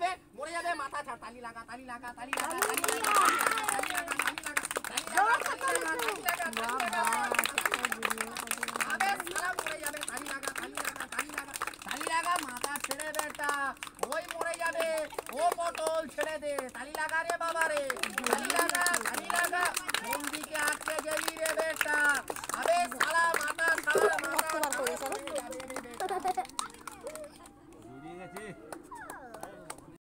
যাবে মরে যাবে মাথা ছাড় তালি লাগা তালি লাগা তালি লাগা তালি লাগা তালি লাগা মাথা ছেড়ে ওই মরে যাবে ও পটল ছেড়ে দে তালি লাগা রে বাবা রে